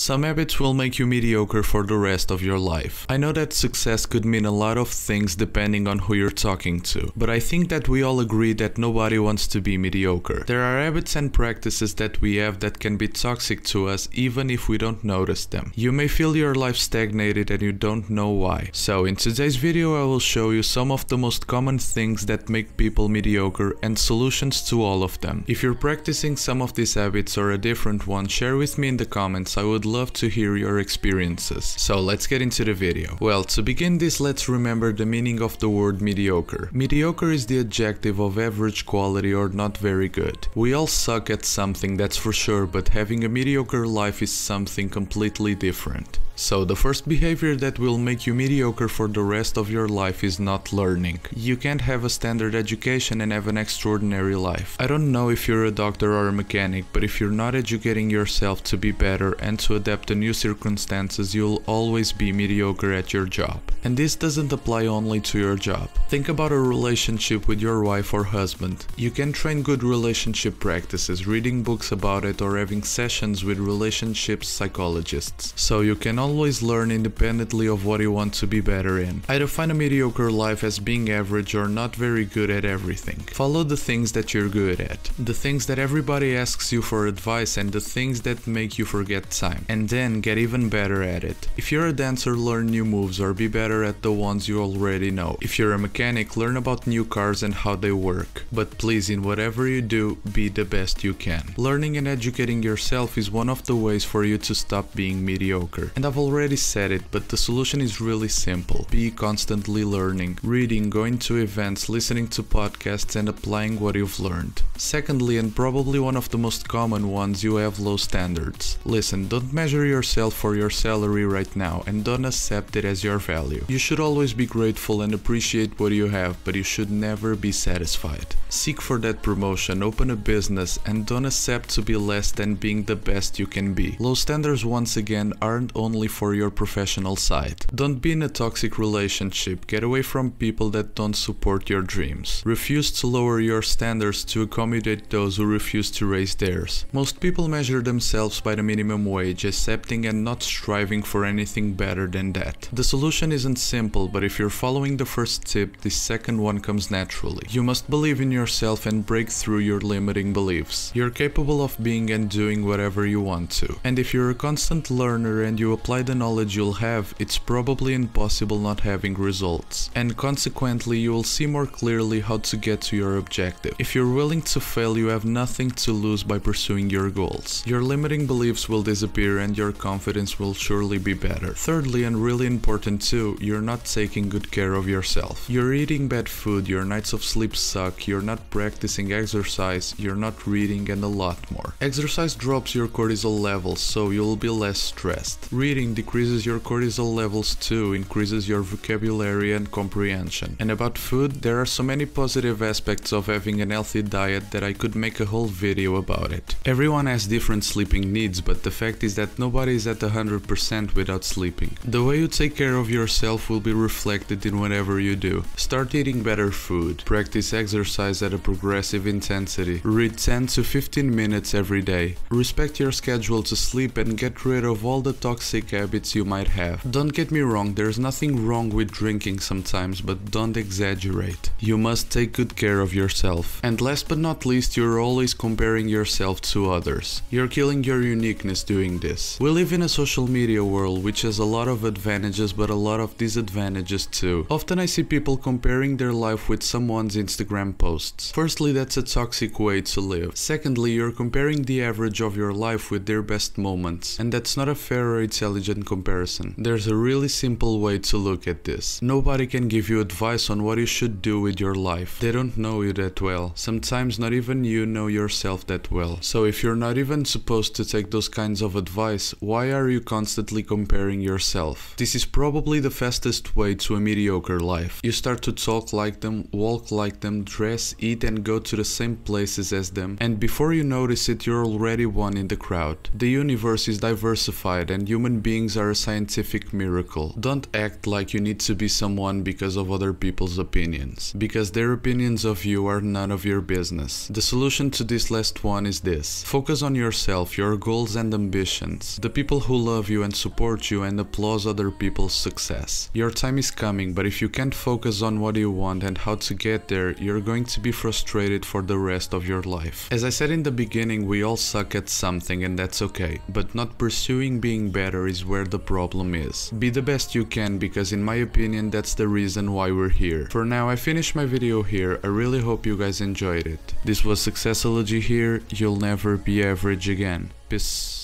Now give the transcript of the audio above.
Some habits will make you mediocre for the rest of your life. I know that success could mean a lot of things depending on who you're talking to, but I think that we all agree that nobody wants to be mediocre. There are habits and practices that we have that can be toxic to us even if we don't notice them. You may feel your life stagnated and you don't know why. So in today's video I will show you some of the most common things that make people mediocre and solutions to all of them. If you're practicing some of these habits or a different one, share with me in the comments. I would love to hear your experiences. So let's get into the video. Well, to begin this, let's remember the meaning of the word mediocre. Mediocre is the adjective of average quality or not very good. We all suck at something, that's for sure, but having a mediocre life is something completely different. So the first behavior that will make you mediocre for the rest of your life is not learning. You can't have a standard education and have an extraordinary life. I don't know if you're a doctor or a mechanic, but if you're not educating yourself to be better and to adapt to new circumstances, you'll always be mediocre at your job. And this doesn't apply only to your job. Think about a relationship with your wife or husband. You can train good relationship practices, reading books about it or having sessions with relationship psychologists. So you can always learn independently of what you want to be better in. I define a mediocre life as being average or not very good at everything. Follow the things that you're good at, the things that everybody asks you for advice and the things that make you forget time, and then get even better at it. If you're a dancer, learn new moves or be better at the ones you already know. If you're a mechanic, learn about new cars and how they work. But please, in whatever you do, be the best you can. Learning and educating yourself is one of the ways for you to stop being mediocre. And I've already said it, but the solution is really simple. Be constantly learning, reading, going to events, listening to podcasts, and applying what you've learned. Secondly, and probably one of the most common ones, you have low standards. Listen, don't measure yourself for your salary right now and don't accept it as your value. You should always be grateful and appreciate what you have, but you should never be satisfied. Seek for that promotion, open a business, and don't accept to be less than being the best you can be. Low standards, once again, aren't only for your professional side. Don't be in a toxic relationship, get away from people that don't support your dreams. Refuse to lower your standards to accommodate those who refuse to raise theirs. Most people measure themselves by the minimum wage, accepting and not striving for anything better than that. The solution isn't simple, but if you're following the first tip, the second one comes naturally. You must believe in yourself and break through your limiting beliefs. You're capable of being and doing whatever you want to. And if you're a constant learner and you apply the knowledge you'll have, it's probably impossible not having results. And consequently, you will see more clearly how to get to your objective. If you're willing to fail, you have nothing to lose by pursuing your goals. Your limiting beliefs will disappear and your confidence will surely be better. Thirdly, and really important too, you're not taking good care of yourself. You're eating bad food, your nights of sleep suck, you're not practicing exercise, you're not reading, and a lot more. Exercise drops your cortisol levels, so you'll be less stressed. Reading decreases your cortisol levels too, increases your vocabulary and comprehension. And about food, there are so many positive aspects of having an healthy diet that I could make a whole video about it. Everyone has different sleeping needs, but the fact is that nobody is at 100% without sleeping. The way you take care of yourself will be reflected in whatever you do. Start eating better food, practice exercise at a progressive intensity, read 10 to 15 minutes every day, respect your schedule to sleep and get rid of all the toxic habits you might have. Don't get me wrong, there's nothing wrong with drinking sometimes, but don't exaggerate. You must take good care of yourself. And last but not least, you're always comparing yourself to others. You're killing your uniqueness doing this. We live in a social media world which has a lot of advantages but a lot of disadvantages too. Often I see people comparing their life with someone's Instagram posts. Firstly, that's a toxic way to live. Secondly, you're comparing the average of your life with their best moments. And that's not a fair or intelligent comparison. There's a really simple way to look at this. Nobody can give you advice on what you should do with your life. They don't know you that well. Sometimes not even you know yourself that well. So if you're not even supposed to take those kinds of advice, why are you constantly comparing yourself? This is probably the fastest way to a mediocre life. You start to talk like them, walk like them, dress, eat and go to the same places as them, and before you notice it, you're already one in the crowd. The universe is diversified and human beings beings are a scientific miracle. Don't act like you need to be someone because of other people's opinions, because their opinions of you are none of your business. The solution to this last one is this focus on yourself, your goals and ambitions, the people who love you and support you and applause other people's success. Your time is coming, but if you can't focus on what you want and how to get there, you're going to be frustrated for the rest of your life. As I said in the beginning, we all suck at something and that's okay, but not pursuing being better is where the problem is. Be the best you can because in my opinion that's the reason why we're here. For now I finish my video here, I really hope you guys enjoyed it. This was Sucessology here, you'll never be average again. Peace.